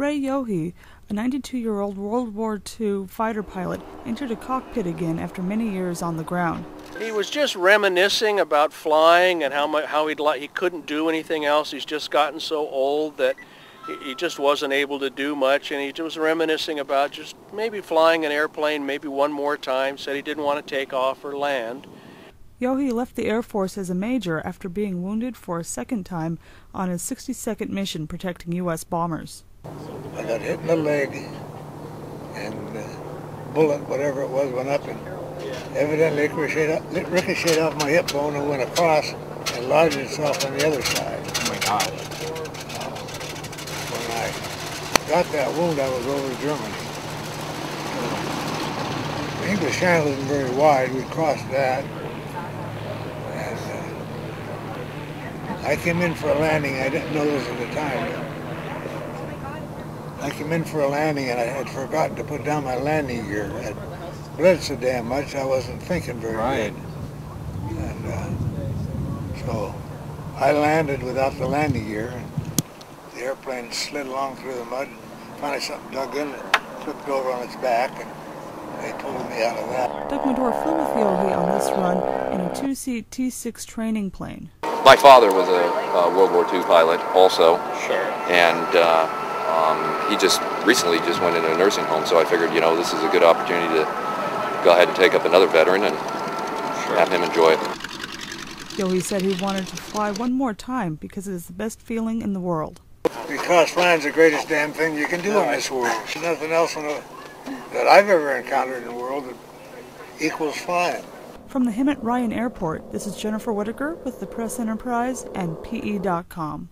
Ray Yohe, a 92-year-old World War II fighter pilot, entered a cockpit again after many years on the ground. He was just reminiscing about flying and how much, how he'd like he couldn't do anything else. He's just gotten so old that he, he just wasn't able to do much, and he was reminiscing about just maybe flying an airplane maybe one more time. Said he didn't want to take off or land. Yohe left the Air Force as a major after being wounded for a second time on his 62nd mission protecting U.S. bombers. I got hit in the leg, and the bullet, whatever it was, went up and evidently ricocheted, ricocheted off my hip bone and went across and lodged itself on the other side. Oh my gosh. When I got that wound, I was over Germany. The English Channel isn't very wide. We crossed that. And uh, I came in for a landing. I didn't know this at the time. I came in for a landing and I had forgotten to put down my landing gear. I bled so damn much I wasn't thinking very Right. good. And uh, so I landed without the landing gear. And the airplane slid along through the mud. Finally something dug in it, flipped over on its back, and they pulled me out of that. Doug Medore flew with Yohe on this run in a two-seat T-6 training plane. My father was a, uh World War II pilot also, Sure. and uh, um, he just recently just went into a nursing home. So I figured, you know, this is a good opportunity to go ahead and take up another veteran and have him enjoy it. Yohe said he wanted to fly one more time because it is the best feeling in the world. Because flying's the greatest damn thing you can do in this world. There's nothing else in the, that I've ever encountered in the world that equals flying. From the Hemet Ryan Airport, this is Jennifer Whitaker with the Press Enterprise and PE.com.